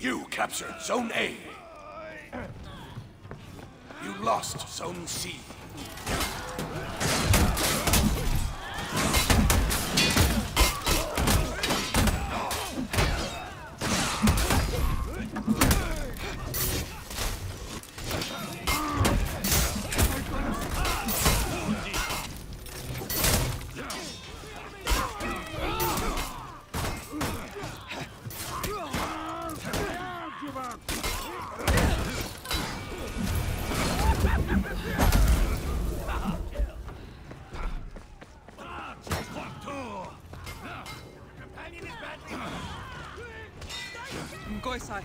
You captured Zone A. You lost Zone C. Goisai.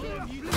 Ready.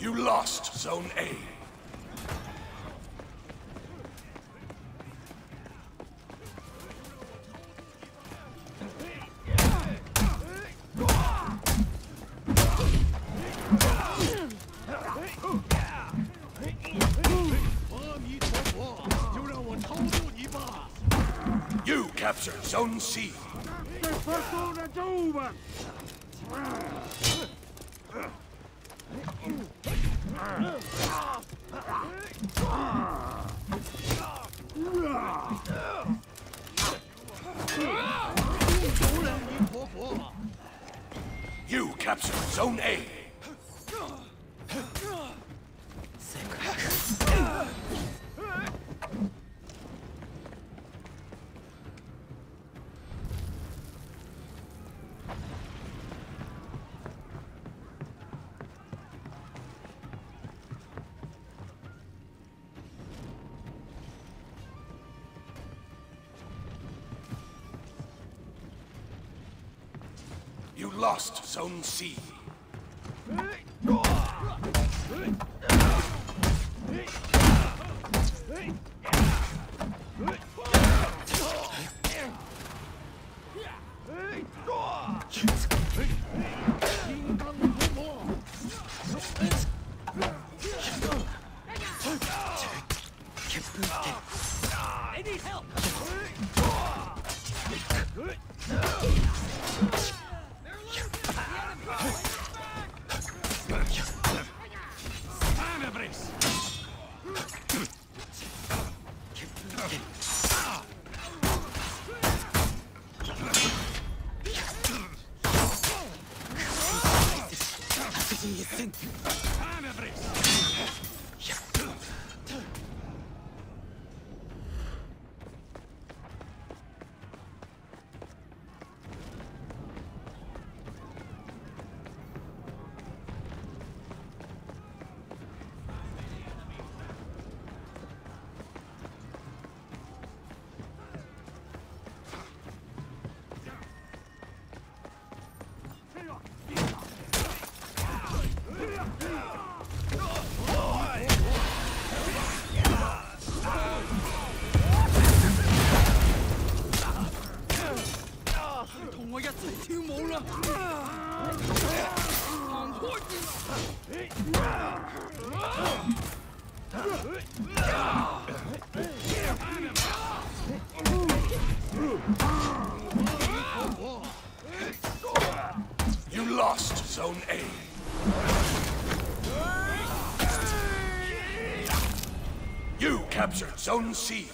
You lost Zone A. captured Zone C. You captured Zone A. You lost Zone C. Need help! Manevres! Manevres! Zone C.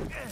Uh.